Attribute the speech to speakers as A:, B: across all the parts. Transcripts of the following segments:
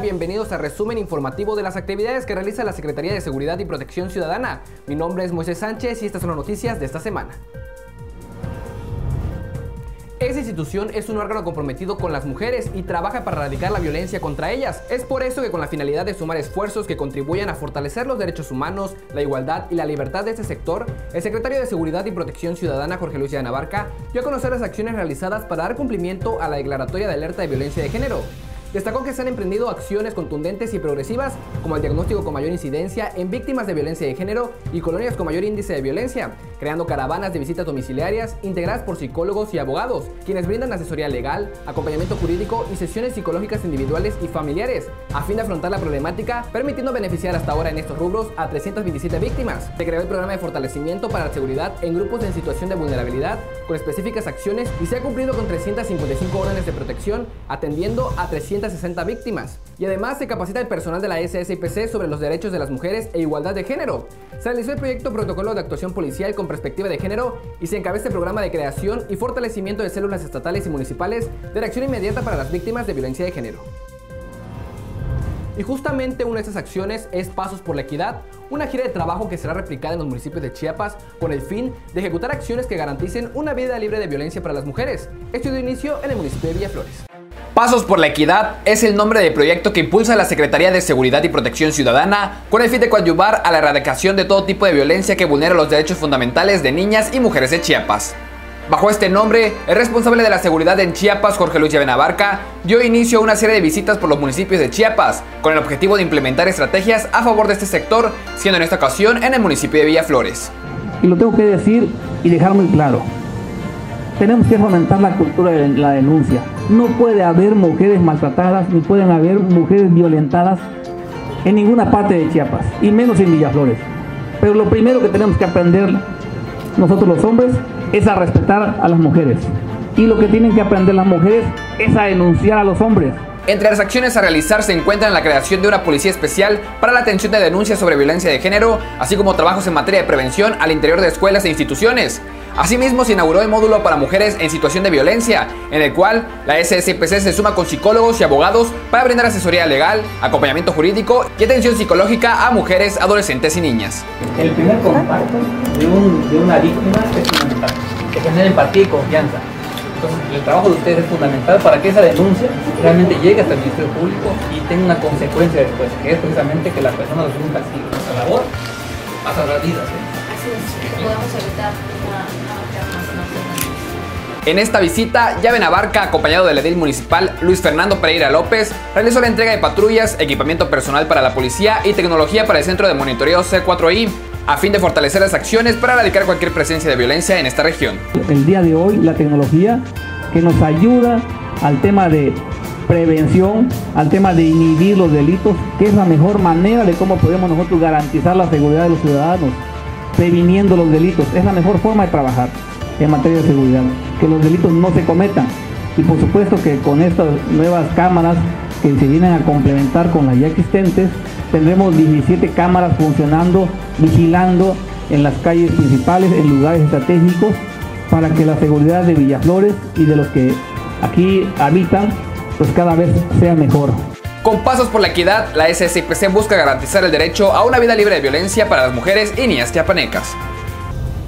A: bienvenidos a resumen informativo de las actividades que realiza la Secretaría de Seguridad y Protección Ciudadana. Mi nombre es Moisés Sánchez y estas son las noticias de esta semana. Esa institución es un órgano comprometido con las mujeres y trabaja para erradicar la violencia contra ellas. Es por eso que con la finalidad de sumar esfuerzos que contribuyan a fortalecer los derechos humanos, la igualdad y la libertad de este sector, el secretario de Seguridad y Protección Ciudadana Jorge Luis de Navarca dio a conocer las acciones realizadas para dar cumplimiento a la declaratoria de alerta de violencia de género. Destacó que se han emprendido acciones contundentes y progresivas, como el diagnóstico con mayor incidencia en víctimas de violencia de género y colonias con mayor índice de violencia, creando caravanas de visitas domiciliarias integradas por psicólogos y abogados, quienes brindan asesoría legal, acompañamiento jurídico y sesiones psicológicas individuales y familiares, a fin de afrontar la problemática, permitiendo beneficiar hasta ahora en estos rubros a 327 víctimas. Se creó el programa de fortalecimiento para la seguridad en grupos en situación de vulnerabilidad, con específicas acciones y se ha cumplido con 355 órdenes de protección, atendiendo a 300 360 víctimas. Y además se capacita el personal de la SSIPC sobre los derechos de las mujeres e igualdad de género. Se realizó el proyecto Protocolo de Actuación Policial con Perspectiva de Género y se encabeza el programa de creación y fortalecimiento de células estatales y municipales de reacción inmediata para las víctimas de violencia de género. Y justamente una de estas acciones es Pasos por la Equidad, una gira de trabajo que será replicada en los municipios de Chiapas con el fin de ejecutar acciones que garanticen una vida libre de violencia para las mujeres. Esto dio inicio en el municipio de Villaflores. Pasos por la Equidad es el nombre del proyecto que impulsa la Secretaría de Seguridad y Protección Ciudadana con el fin de coadyuvar a la erradicación de todo tipo de violencia que vulnera los derechos fundamentales de niñas y mujeres de Chiapas. Bajo este nombre, el responsable de la seguridad en Chiapas, Jorge Luis Benabarca, dio inicio a una serie de visitas por los municipios de Chiapas, con el objetivo de implementar estrategias a favor de este sector, siendo en esta ocasión en el municipio de Villaflores.
B: Y lo tengo que decir y dejar muy claro, tenemos que fomentar la cultura de la denuncia. No puede haber mujeres maltratadas ni pueden haber mujeres violentadas en ninguna parte de Chiapas, y menos en Villaflores. Pero lo primero que tenemos que aprender nosotros los hombres es a respetar a las mujeres. Y lo que tienen que aprender las mujeres es a denunciar a los hombres.
A: Entre las acciones a realizar se encuentran la creación de una policía especial para la atención de denuncias sobre violencia de género, así como trabajos en materia de prevención al interior de escuelas e instituciones. Asimismo, se inauguró el módulo para mujeres en situación de violencia, en el cual la SSPC se suma con psicólogos y abogados para brindar asesoría legal, acompañamiento jurídico y atención psicológica a mujeres, adolescentes y niñas.
B: El primer contacto de, una víctima es fundamental, que genere empatía y confianza. Entonces, el trabajo de ustedes es fundamental para que esa denuncia realmente llegue hasta el Ministerio Público y tenga una consecuencia después, que es precisamente que la persona reciba un castigo. Nuestra labor a salvar vidas. ¿eh?
A: En esta visita, Llave Navarca, acompañado del edil municipal Luis Fernando Pereira López, realizó la entrega de patrullas, equipamiento personal para la policía y tecnología para el centro de monitoreo C4I, a fin de fortalecer las acciones para erradicar cualquier presencia de violencia en esta región.
B: El día de hoy, la tecnología que nos ayuda al tema de prevención, al tema de inhibir los delitos, que es la mejor manera de cómo podemos nosotros garantizar la seguridad de los ciudadanos previniendo los delitos. Es la mejor forma de trabajar en materia de seguridad, que los delitos no se cometan. Y por supuesto que con estas nuevas cámaras que se vienen a complementar con las ya existentes, tendremos 17 cámaras funcionando, vigilando en las calles principales, en lugares estratégicos, para que la seguridad de Villaflores y de los que aquí habitan, pues cada vez sea mejor.
A: Con Pasos por la Equidad, la SSIPC busca garantizar el derecho a una vida libre de violencia para las mujeres y niñas chiapanecas.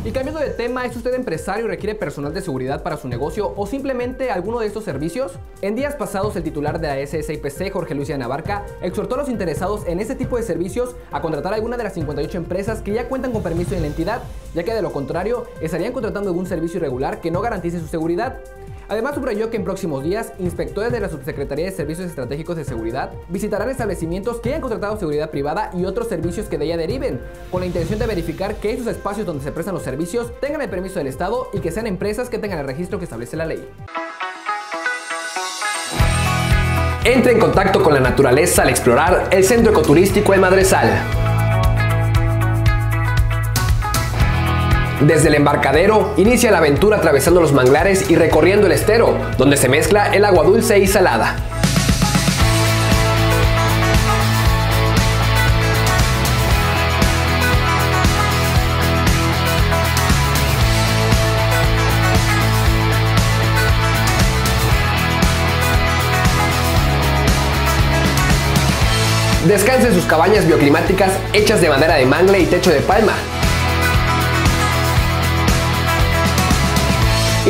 A: Y cambiando de tema, ¿es usted empresario y requiere personal de seguridad para su negocio o simplemente alguno de estos servicios? En días pasados, el titular de la SSIPC, Jorge Luis Navarca, exhortó a los interesados en este tipo de servicios a contratar a alguna de las 58 empresas que ya cuentan con permiso en la entidad, ya que de lo contrario estarían contratando algún servicio irregular que no garantice su seguridad. Además, subrayó que en próximos días, inspectores de la Subsecretaría de Servicios Estratégicos de Seguridad visitarán establecimientos que hayan contratado seguridad privada y otros servicios que de ella deriven, con la intención de verificar que esos espacios donde se prestan los servicios tengan el permiso del Estado y que sean empresas que tengan el registro que establece la ley. Entre en contacto con la naturaleza al explorar el centro ecoturístico El Madresal. Desde el embarcadero, inicia la aventura atravesando los manglares y recorriendo el estero, donde se mezcla el agua dulce y salada. Descansa en sus cabañas bioclimáticas hechas de madera de mangle y techo de palma.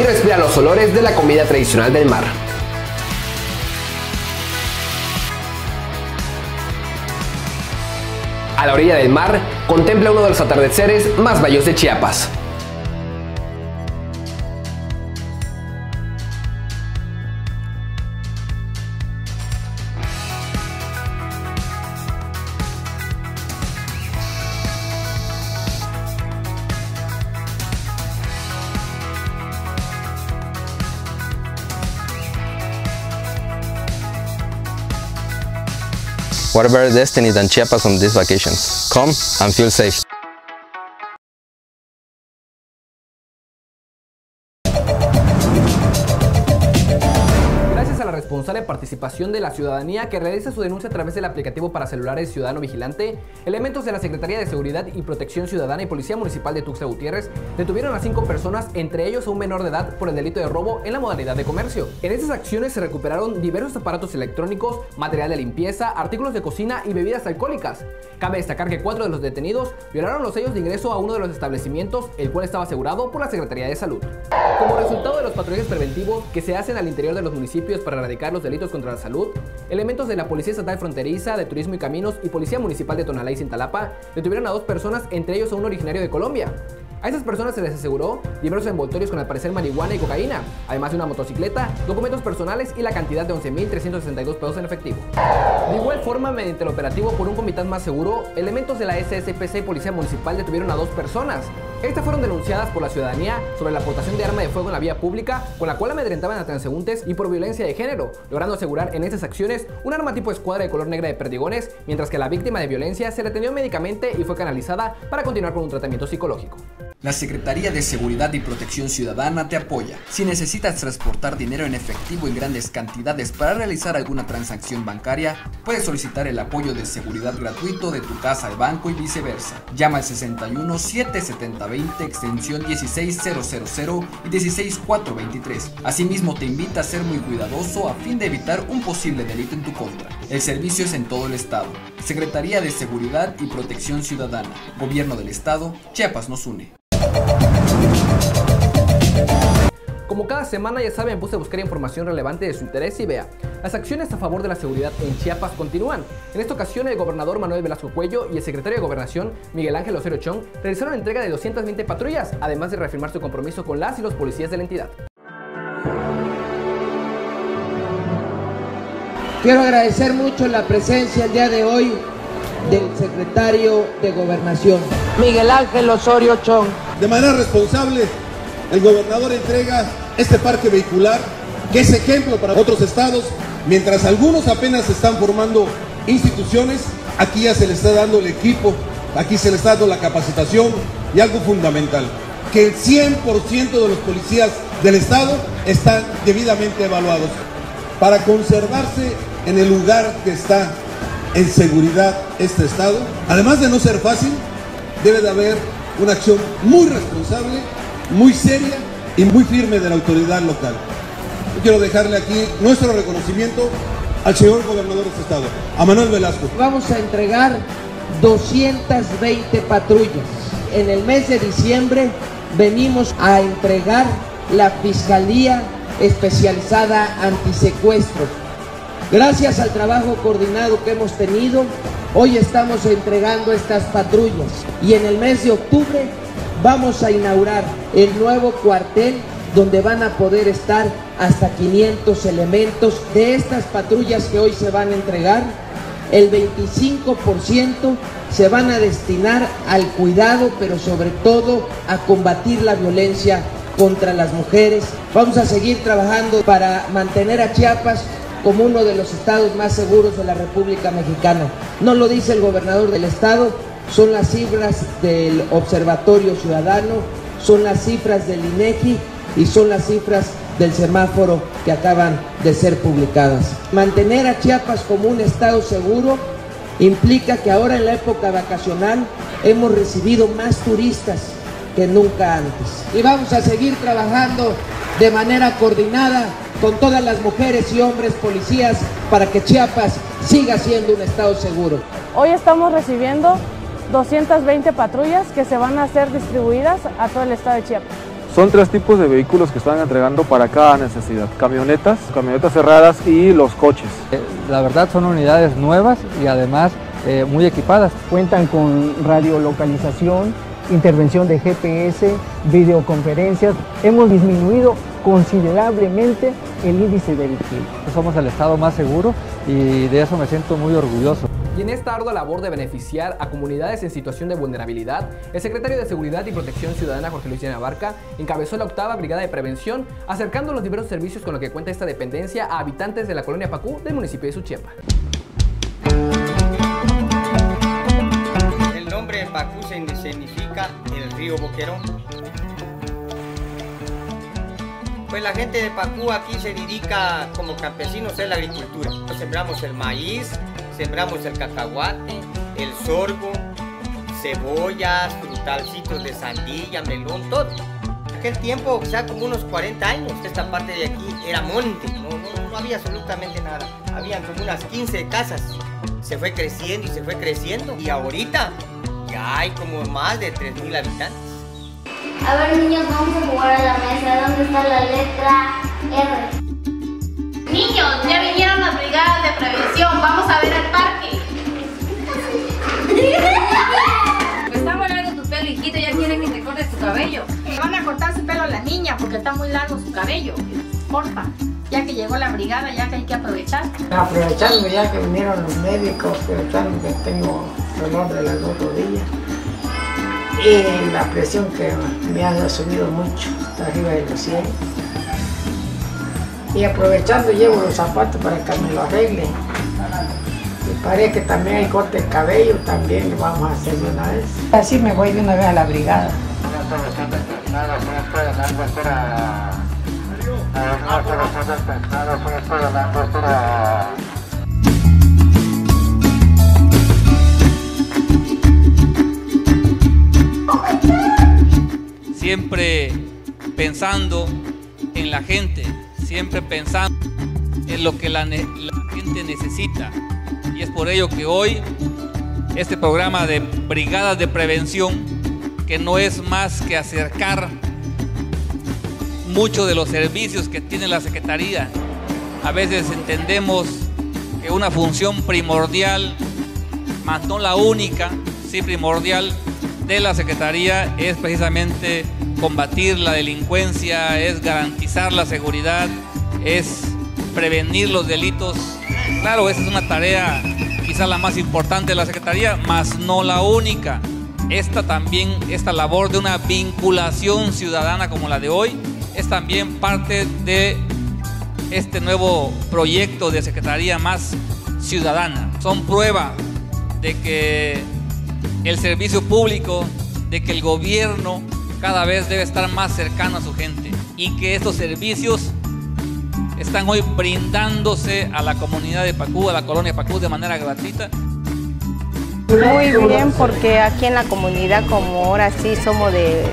A: Y respira los olores de la comida tradicional del mar. A la orilla del mar, contempla uno de los atardeceres más bellos de Chiapas.
C: What a better destiny than Chiapas on these vacations? Come and feel safe.
A: Participación de la ciudadanía que realiza su denuncia a través del aplicativo para celulares Ciudadano Vigilante, elementos de la Secretaría de Seguridad y Protección Ciudadana y Policía Municipal de Tuxtla Gutiérrez detuvieron a cinco personas, entre ellos a un menor de edad, por el delito de robo en la modalidad de comercio. En estas acciones se recuperaron diversos aparatos electrónicos, material de limpieza, artículos de cocina y bebidas alcohólicas. Cabe destacar que cuatro de los detenidos violaron los sellos de ingreso a uno de los establecimientos, el cual estaba asegurado por la Secretaría de Salud. Como resultado de los patrullajes preventivos que se hacen al interior de los municipios para erradicar los delitos contra la salud, elementos de la Policía Estatal Fronteriza, de Turismo y Caminos y Policía Municipal de Tonalá y Cintalapa detuvieron a dos personas, entre ellos a un originario de Colombia. A esas personas se les aseguró diversos envoltorios con al parecer marihuana y cocaína, además de una motocicleta, documentos personales y la cantidad de 11.362 pesos en efectivo. De igual forma, mediante el operativo por un comitán más seguro, elementos de la SSPC y Policía Municipal detuvieron a dos personas. Estas fueron denunciadas por la ciudadanía sobre la aportación de arma de fuego en la vía pública, con la cual amedrentaban a transeúntes y por violencia de género, logrando asegurar en estas acciones un arma tipo escuadra de color negra de perdigones, mientras que la víctima de violencia se le atendió médicamente y fue canalizada para continuar con un tratamiento psicológico.
D: La Secretaría de Seguridad y Protección Ciudadana te apoya. Si necesitas transportar dinero en efectivo en grandes cantidades para realizar alguna transacción bancaria, puedes solicitar el apoyo de seguridad gratuito de tu casa al banco y viceversa. Llama al 61 770 20 extensión 16000 y 16423. Asimismo te invita a ser muy cuidadoso a fin de evitar un posible delito en tu contra. El servicio es en todo el estado. Secretaría de Seguridad y Protección Ciudadana. Gobierno del Estado. Chiapas nos une.
A: Como cada semana ya saben, puse a buscar información relevante de su interés y vea, las acciones a favor de la seguridad en Chiapas continúan. En esta ocasión el gobernador Manuel Velasco Cuello y el secretario de Gobernación Miguel Ángel Osorio Chong realizaron entrega de 220 patrullas, además de reafirmar su compromiso con las y los policías de la entidad.
E: Quiero agradecer mucho la presencia el día de hoy del secretario de Gobernación, Miguel Ángel Osorio Chong.
F: De manera responsable, el gobernador entrega este parque vehicular que es ejemplo para otros estados, mientras algunos apenas están formando instituciones, aquí ya se le está dando el equipo, aquí se le está dando la capacitación y algo fundamental, que el 100% de los policías del estado están debidamente evaluados para conservarse en el lugar que está en seguridad este estado. Además de no ser fácil, debe de haber una acción muy responsable, muy seria y muy firme de la autoridad local. Quiero dejarle aquí nuestro reconocimiento al señor gobernador de este estado, a Manuel Velasco.
E: Vamos a entregar 220 patrullas. En el mes de diciembre venimos a entregar la Fiscalía Especializada Antisecuestros. Gracias al trabajo coordinado que hemos tenido, hoy estamos entregando estas patrullas y en el mes de octubre vamos a inaugurar el nuevo cuartel donde van a poder estar hasta 500 elementos de estas patrullas que hoy se van a entregar. El 25% se van a destinar al cuidado, pero sobre todo a combatir la violencia contra las mujeres. Vamos a seguir trabajando para mantener a Chiapas como uno de los estados más seguros de la República Mexicana. No lo dice el gobernador del estado, son las cifras del Observatorio Ciudadano, son las cifras del INEGI y son las cifras del semáforo que acaban de ser publicadas. Mantener a Chiapas como un estado seguro implica que ahora en la época vacacional hemos recibido más turistas que nunca antes. Y vamos a seguir trabajando de manera coordinada con todas las mujeres y hombres policías para que Chiapas siga siendo un estado seguro.
G: Hoy estamos recibiendo 220 patrullas que se van a ser distribuidas a todo el estado de Chiapas.
H: Son tres tipos de vehículos que están entregando para cada necesidad. Camionetas, camionetas cerradas y los coches.
I: Eh, la verdad son unidades nuevas y además eh, muy equipadas.
J: Cuentan con radiolocalización, intervención de GPS, videoconferencias. Hemos disminuido considerablemente el índice delictivo.
I: Somos el estado más seguro y de eso me siento muy orgulloso.
A: En esta ardua labor de beneficiar a comunidades en situación de vulnerabilidad, el secretario de Seguridad y Protección Ciudadana Jorge Luis Barca encabezó la octava Brigada de Prevención, acercando los diversos servicios con los que cuenta esta dependencia a habitantes de la colonia Pacú del municipio de Suchiapa.
K: El nombre Pacú significa el río Boquerón. Pues la gente de Pacú aquí se dedica como campesinos a la agricultura. Sembramos el maíz, sembramos el cacahuate, el sorgo, cebollas, frutalcitos de sandía, melón, todo. Aquel tiempo, o sea, como unos 40 años, esta parte de aquí era monte, no, había absolutamente nada. Habían como unas 15 casas. Se fue creciendo y se fue creciendo. Y ahorita ya hay como más de 3.000 habitantes.
L: A ver niños, vamos a jugar a la mesa. ¿Dónde está la letra R?
M: Niños, ya vinieron las brigadas Vamos a ver el parque.
N: Está muy largo tu pelo, hijito. Ya quieren que te cortes tu cabello.
M: Van a cortar su pelo a la niña porque está muy largo su cabello. Corta. Ya que llegó la brigada, ya que hay que aprovechar.
O: Aprovechando ya que vinieron los médicos, aprovechando que tengo dolor de las dos rodillas y la presión que me ha subido mucho, está arriba de los 100. Y aprovechando llevo los zapatos para que me lo arreglen. Parece que también hay corte de cabello, también lo vamos a hacer de una vez. Así me voy de una vez a la brigada.
P: siempre pensando en la gente, siempre pensando en lo que la, gente necesita. Y es por ello que hoy este programa de brigadas de prevención, que no es más que acercar muchos de los servicios que tiene la Secretaría. A veces entendemos que una función primordial, más no la única, sí primordial, de la Secretaría es precisamente combatir la delincuencia, es garantizar la seguridad, es prevenir los delitos. Claro, esa es una tarea quizá la más importante de la Secretaría, mas no la única. Esta también, esta labor de una vinculación ciudadana como la de hoy, es también parte de este nuevo proyecto de Secretaría Más Ciudadana. Son prueba de que el servicio público, de que el gobierno cada vez debe estar más cercano a su gente y que estos servicios están hoy brindándose a la comunidad de Pacú, a la colonia Pacú de manera gratuita.
Q: Muy bien, porque aquí en la comunidad, como ahora sí somos de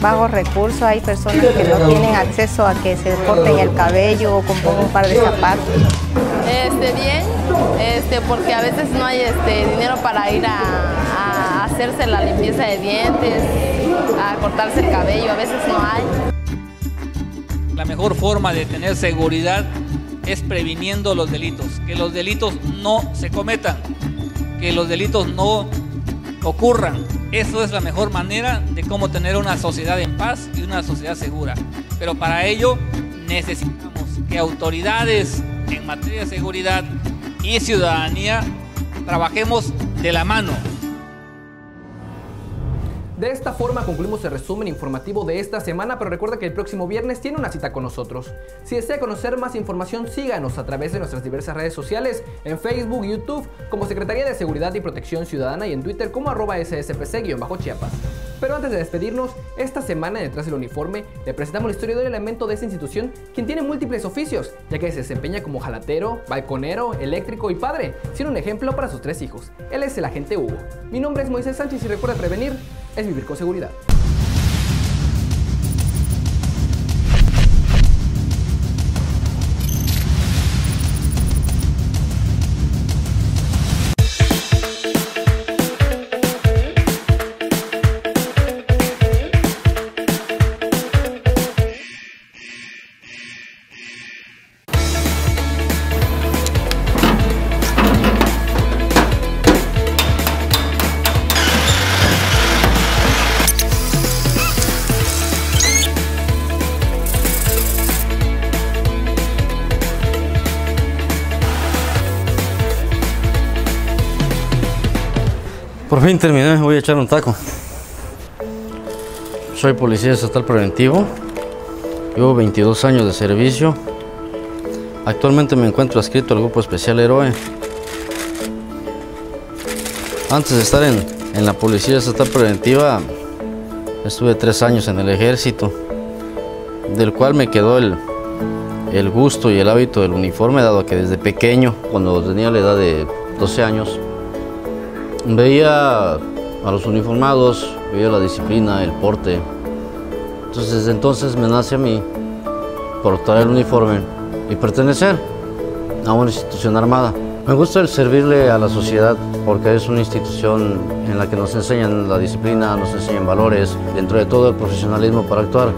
Q: bajos recursos, hay personas que no tienen acceso a que se corten el cabello o compren un par de zapatos.
R: Este, bien, este, porque a veces no hay este, dinero para ir a hacerse la limpieza de dientes, a cortarse el cabello, a veces no hay.
P: La mejor forma de tener seguridad es previniendo los delitos, que los delitos no se cometan, que los delitos no ocurran. Eso es la mejor manera de cómo tener una sociedad en paz y una sociedad segura. Pero para ello necesitamos que autoridades en materia de seguridad y ciudadanía trabajemos de la mano
A: de esta forma concluimos el resumen informativo de esta semana, pero recuerda que el próximo viernes tiene una cita con nosotros. Si desea conocer más información, síganos a través de nuestras diversas redes sociales, en Facebook, YouTube, como Secretaría de Seguridad y Protección Ciudadana y en Twitter como arroba sspc-chiapas. Pero antes de despedirnos, esta semana detrás del uniforme le presentamos la historia del elemento de esta institución, quien tiene múltiples oficios, ya que se desempeña como jalatero, balconero, eléctrico y padre, siendo un ejemplo para sus tres hijos. Él es el agente Hugo. Mi nombre es Moisés Sánchez y recuerda prevenir es vivir con seguridad.
S: Por fin terminé, voy a echar un taco. Soy policía estatal preventivo. Llevo 22 años de servicio. Actualmente me encuentro adscrito al Grupo Especial Héroe. Antes de estar en, en la Policía Estatal Preventiva, estuve tres años en el ejército, del cual me quedó el, el gusto y el hábito del uniforme, dado que desde pequeño, cuando tenía la edad de 12 años, veía a los uniformados, veía la disciplina, el porte. Entonces desde entonces me nace a mí portar el uniforme y pertenecer a una institución armada. Me gusta el servirle a la sociedad porque es una institución en la que nos enseñan la disciplina, nos enseñan valores, dentro de todo el profesionalismo para actuar.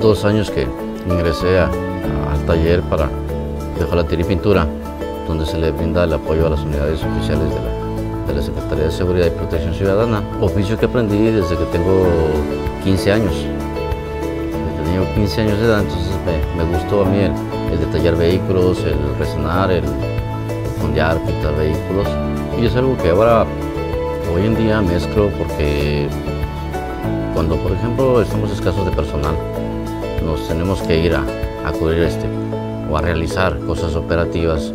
S: Dos años que ingresé a- al taller para dejar la tira y pintura, donde se le brinda el apoyo a las unidades oficiales de de la Secretaría de Seguridad y Protección Ciudadana, oficio que aprendí desde que tengo 15 años. Tenía 15 años de edad, entonces me, me gustó a mí el, el detallar vehículos, el resonar, el fondear, pintar vehículos. Y es algo que ahora, hoy en día, mezclo porque cuando, por ejemplo, estamos escasos de personal, nos tenemos que ir a, a cubrir este o a realizar cosas operativas.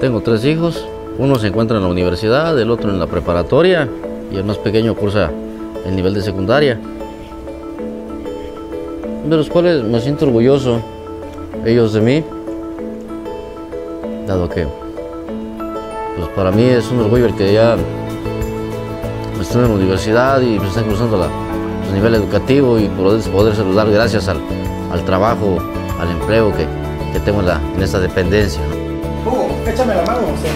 S: Tengo tres hijos, uno se encuentra en la universidad, el otro en la preparatoria y el más pequeño cursa el nivel de secundaria. De los cuales me siento orgulloso, ellos de mí, dado que pues para mí es un orgullo el que ya estén en la universidad y estén cruzando la, el nivel educativo y poder, saludar gracias al, trabajo, al empleo que, que tengo en, esta dependencia.
T: Hugo, échame la mano, se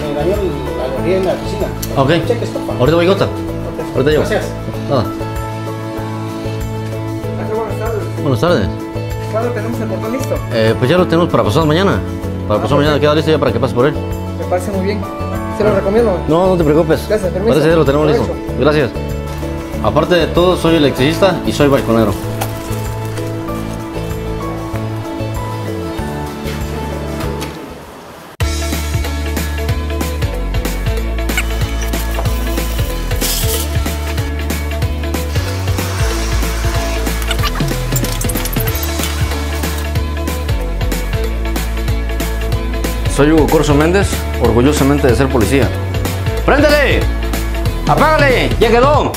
T: en la cocina.
S: Ok.
T: Cheque.
S: Ahorita voy, Gota. Ahorita llego.
T: Gracias.
S: Nada.
A: Buenas tardes.
S: Buenas tardes.
A: ¿Cuándo tenemos el portón listo?
S: Eh, pues ya lo tenemos para pasar mañana. Para pasar mañana queda listo ya para que pase por él.
A: Me parece muy bien. Se lo recomiendo.
S: No, no te preocupes.
A: Gracias, permiso.
S: Parece que ya lo tenemos listo. Gracias. Aparte de todo, soy electricista y soy balconero. Soy Hugo Corso Méndez, orgullosamente de ser policía. ¡Préndele! ¡Apágale! ¡Ya quedó!